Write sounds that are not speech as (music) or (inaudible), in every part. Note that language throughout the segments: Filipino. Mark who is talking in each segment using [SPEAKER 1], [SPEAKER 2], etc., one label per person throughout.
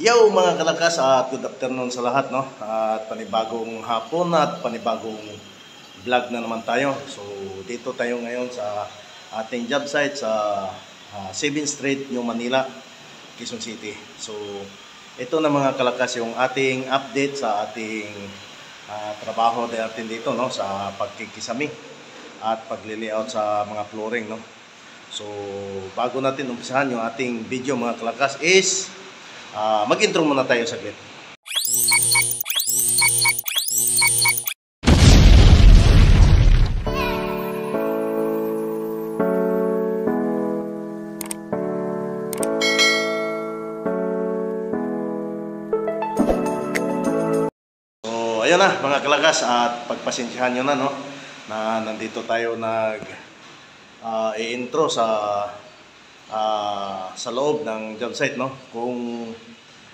[SPEAKER 1] Yo mga kalakas at good afternoon sa lahat no? At panibagong hapon at panibagong vlog na naman tayo. So dito tayo ngayon sa ating job site sa uh, 7th Street, New Manila, Quezon City. So ito na mga kalakas yung ating update sa ating uh, trabaho natin dito no? Sa pagkikisami at pagli-layout sa mga flooring no? So bago natin umpisahan yung ating video mga kalakas is Uh, mag-intro muna tayo saglit. So, ayun na mga kalagas at pagpasensyahan nyo na no na nandito tayo nag uh, i-intro sa uh, sa loob ng job site no? Kung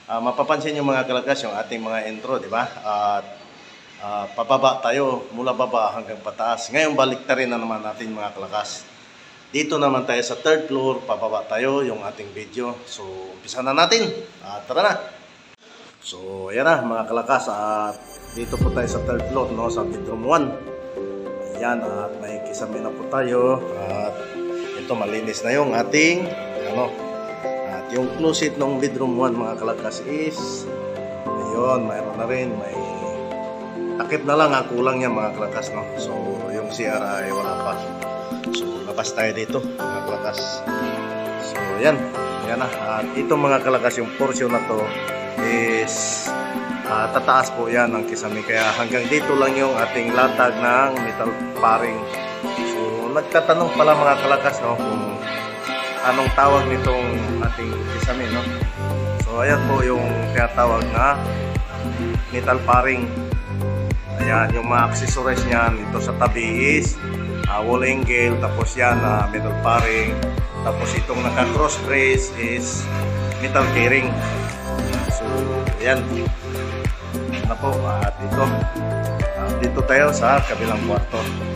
[SPEAKER 1] uh, mapapansin niyo mga kalagas yung ating mga intro di ba? At uh, pababa tayo mula baba hanggang pataas. Ngayon balik ta rin na naman natin mga kalakas dito naman tayo sa third floor pababa tayo yung ating video. So umpisa na natin. Uh, tara na. So ayan na mga kalakas at dito po tayo sa third floor no? Sa bedroom 1 ayan at may kisame na po tayo at ito malinis na yung ating ano at yung closet ng bedroom 1 mga kalakas is ayun mayroon na rin may takip na lang ang kulang niya mga kalakas no? So yung CR ay wala pa. So labas tayo dito mga kalakas so yan yan na at ito mga kalakas yung portion na to is uh, tataas po yan ng kisame. Kaya hanggang dito lang yung ating latag ng metal paring nagtatanong pala mga kalakas no kung anong tawag nitong ating kisame no. So ayan po yung tinatawag na metal paring. Ayan yung mga accessories niyan ito sa tabi is uh, wall angle tapos yan uh, metal paring tapos itong naka cross brace is metal fairing. So ayan. Na po at ito uh, dito tayo sa kabilang kwarto.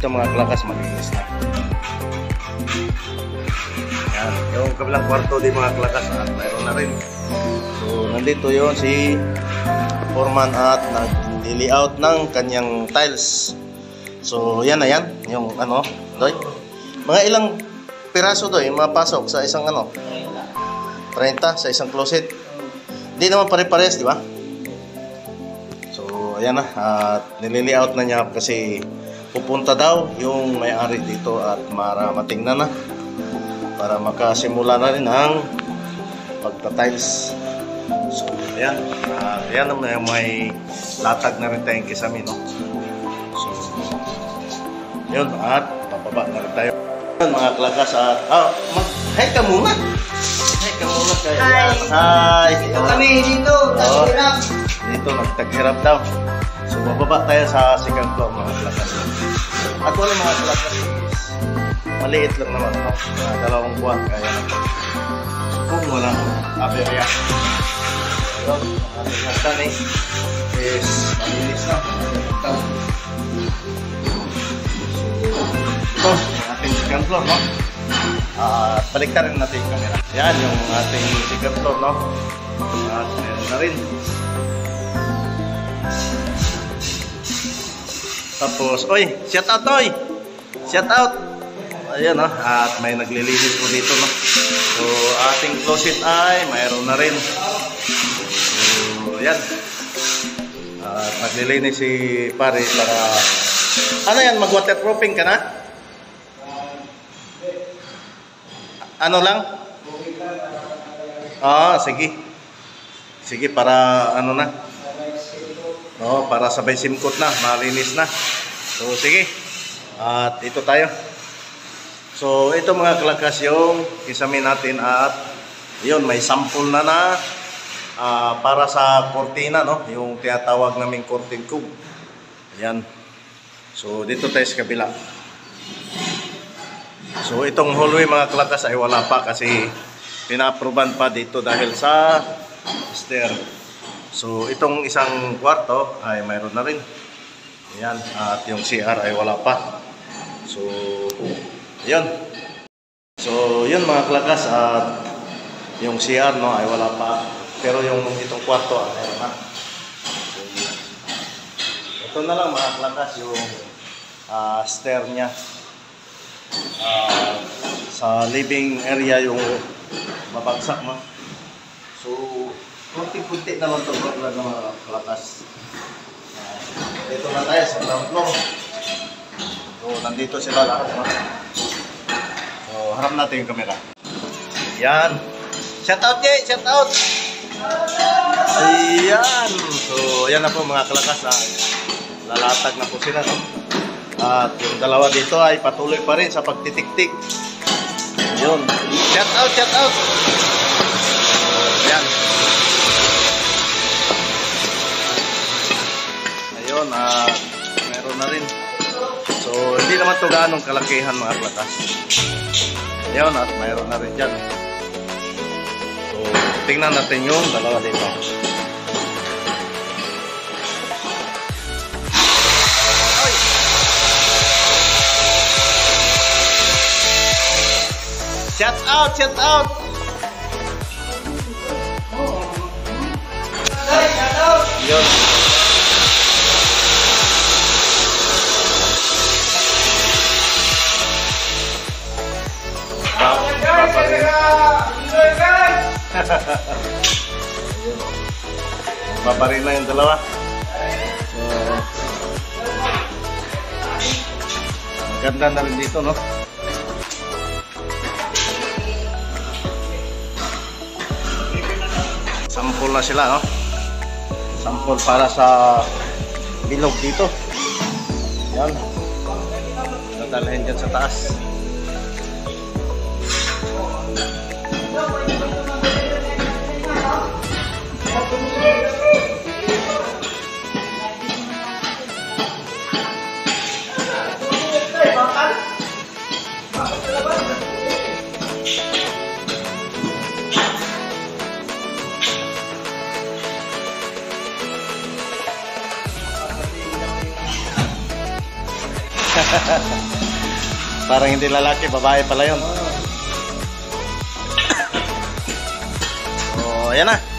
[SPEAKER 1] So ito mga klakas malinis na. Yan, yung kabilang kwarto di mga klakas at mayroon na rin. So nandito yon si foreman at nag-layout ng kanyang tiles. So yan na yan, yung ano, doy. Mga ilang piraso doy mapasok sa isang ano? 30 sa isang closet. Hindi naman pare-pares, di ba? So ayan na, at nililiaut na niya kasi pupunta daw yung may-ari dito at para matingnan na para makasimula na rin ang pagta-tiles. So, ayan. Uh, ayan naman may latag na rin tayong kisame, no? So, yun. At papaba na rin tayo. Yun, mga klakas at... Ah, mag-hi ka muna! Hi ka muna kayo.
[SPEAKER 2] Hi!
[SPEAKER 1] Hi!
[SPEAKER 2] Dito kami, dito. Naghirap.
[SPEAKER 1] Dito, nagtaghirap daw. Bababa tayo sa second floor, mga klakas. At wala mga klakas maliit lang naman no? Uh, dalawang buwan kaya na kung walang aberya. Yun ating hagdan eh is malinis na ito ating second floor no? Uh, balik rin natin yung camera. Yan yung ating second floor no? At meron na rin tapos oy shout out oy shout out ayan no, at may naglilinis po dito no. So ating closet ay mayroon na rin. So ayan. At naglilinis si pare para ano yan, mag-waterproofing ka na? Ano lang? Ah, sige. Sige, para ano na? No, para sabay simkot na, malinis na. So sige. At ito tayo. So, ito mga kalakas yung kisame natin at yun, may sample na na uh, para sa kortina, no? Yung tinatawag naming curtain cube. Ayan. So, dito tayo sa kabila. So, itong hallway mga kalakas ay wala pa kasi pinaproban pa dito dahil sa stair. So, itong isang kwarto ay mayroon na rin. Ayan. At yung CR ay wala pa. So, yun. So, yun mga klakas at Yung CR no ay wala pa. Pero yung itong kwarto ay meron na. So, ito na lang mga klakas yung ah, stair niya. Ah, sa living area yung mabagsak mo. So, kunti-kunti naman ito ng mga klakas. Ah, dito na tayo sa ground floor. So, nandito sila lahat. So, harap natin yung camera. Yan. Shout out, Jay! Shout out! Ayan. So, yan na po mga kalakas. Ah. Lalatag na po sila. At yung dalawa dito ay patuloy pa rin sa pagtitik-tik. Yun. Shout out, shout out! Hindi naman to gaanong kalakihan mga klakas. Ayun, at mayroon na rin dyan. So, tingnan natin yung dalawa dito. Ay! Shout out, shout out! Yun. Babarin. Babarin na yung dalawa. So, ganda na rin dito, no? Sampol na sila, no? Sampol para sa bilog dito. Yan. Dadalhin dyan sa taas. Lalaki, babae pala yun. (coughs) Oh, ayan na.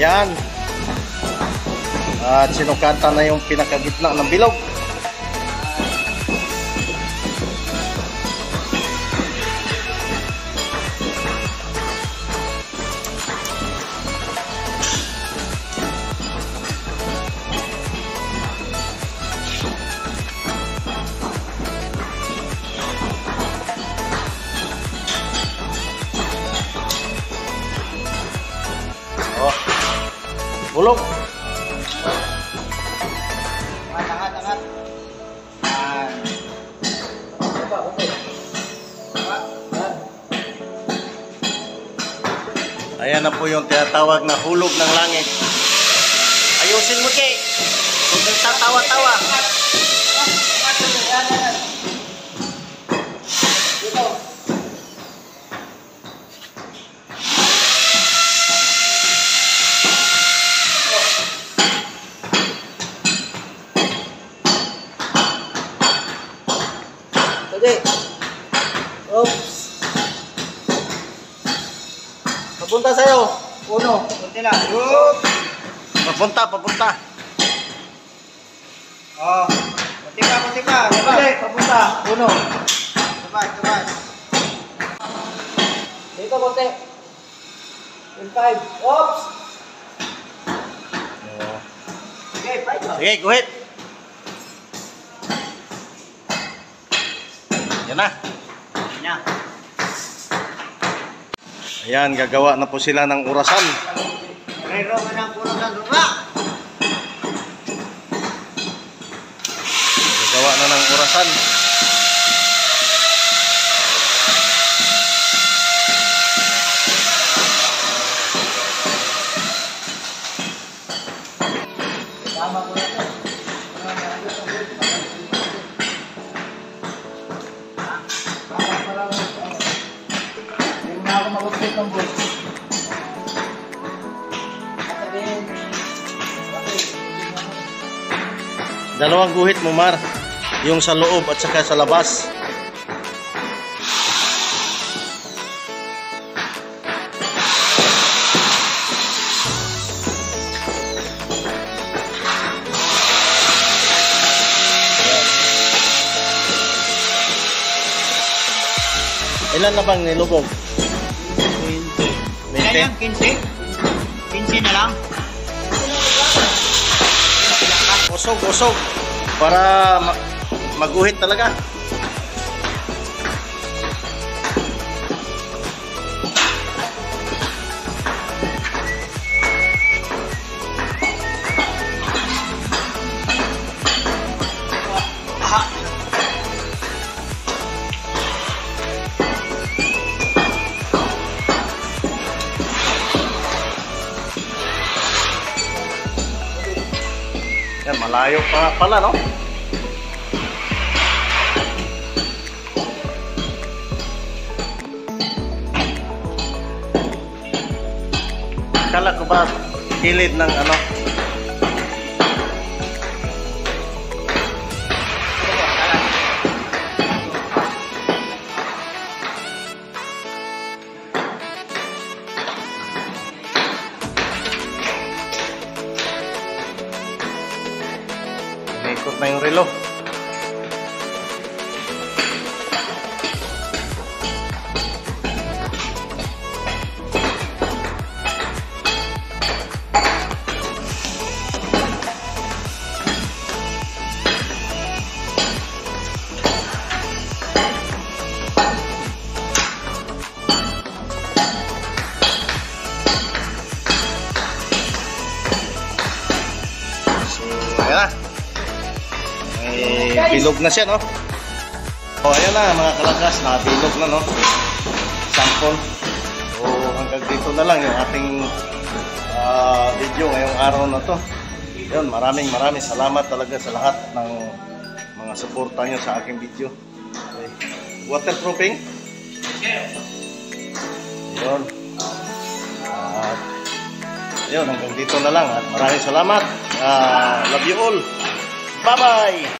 [SPEAKER 1] Yan. At sinukatan na yung pinakagitna ng bilog. Bulog.
[SPEAKER 2] Angat, angat, angat.
[SPEAKER 1] Ayan na po yung tinatawag na hulog ng langit. Ayusin mo, Che. Huwag kang tatawa-tawa.
[SPEAKER 2] Sige. Oops. Papunta sa'yo. Uno. Kunti lang. Oops.
[SPEAKER 1] Papunta, papunta.
[SPEAKER 2] Oh. Kunti pa, kunti pa. Kunti. Papunta. Uno. Sabay, sabay. Dito, kunti. In five. Oops.
[SPEAKER 1] Oh.
[SPEAKER 2] Okay, five.
[SPEAKER 1] Sige, go Yan na.
[SPEAKER 2] Yan.
[SPEAKER 1] Ayan, gagawa na po sila ng orasan.
[SPEAKER 2] Mayroon ka ng ng lupa.
[SPEAKER 1] Gagawa na ng orasan. Dalawang guhit mo, Mar. Yung sa loob at saka sa labas. Ilan na bang nilubog?
[SPEAKER 2] 20. Ilan yan? 15? 15 na lang?
[SPEAKER 1] Usog, usog. Para ma- maguhit talaga. Malayo pa pala, no? Kala ko ba gilid ng ano? Na siya, no? O, ayan na, mga kalakas, nabilog na, no? Sample. So, hanggang dito na lang yung ating ah, video ngayong araw na to. Yun, maraming maraming salamat talaga sa lahat ng mga suporta nyo sa aking video. Okay. Waterproofing? Yun. At, yun, hanggang dito na lang. At maraming salamat. Ah, love you all. Bye-bye!